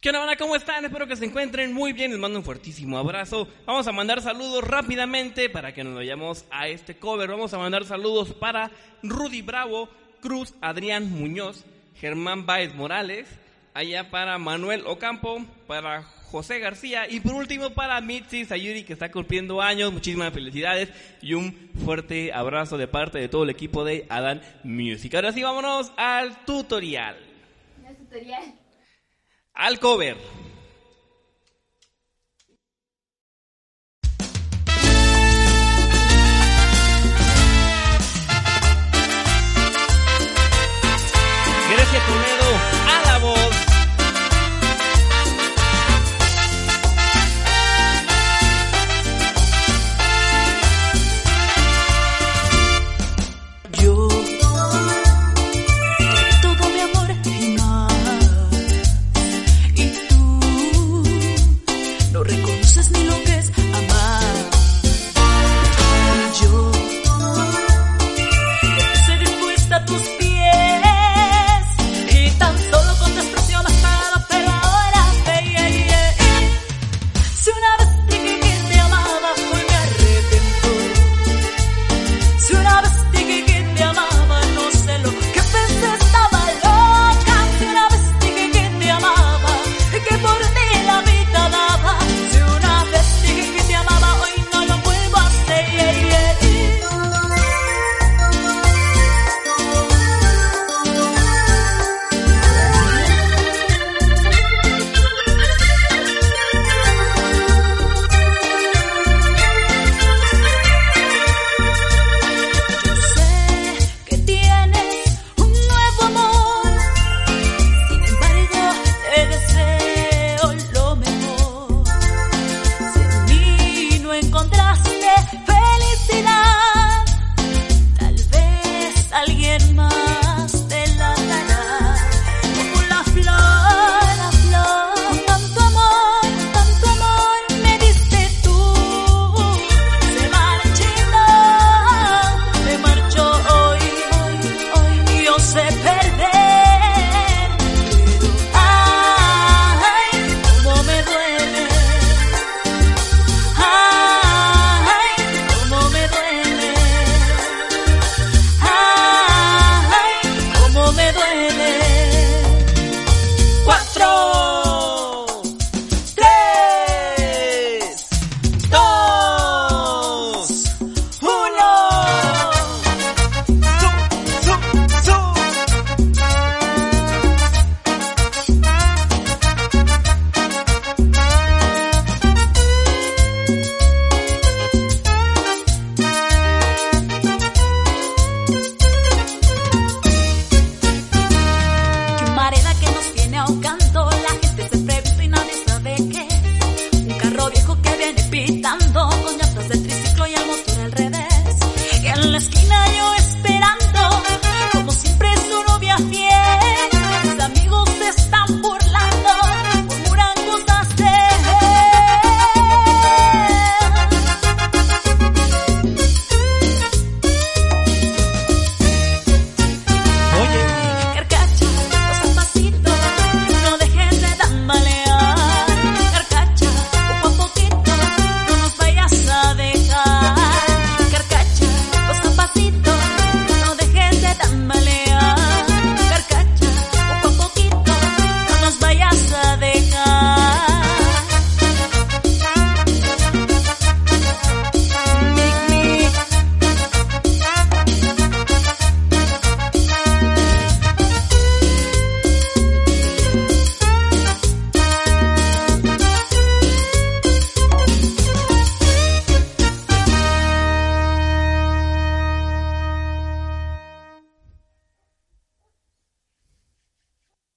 ¿Qué onda? ¿Cómo están? Espero que se encuentren muy bien. Les mando un fuertísimo abrazo. Vamos a mandar saludos rápidamente para que nos vayamos a este cover. Vamos a mandar saludos para Rudy Bravo, Cruz, Adrián Muñoz, Germán Báez Morales, allá para Manuel Ocampo, para José García y por último para Mitzi Sayuri que está cumpliendo años. Muchísimas felicidades y un fuerte abrazo de parte de todo el equipo de Adán Music. Ahora sí, vámonos al tutorial. Es tutorial. Al cover.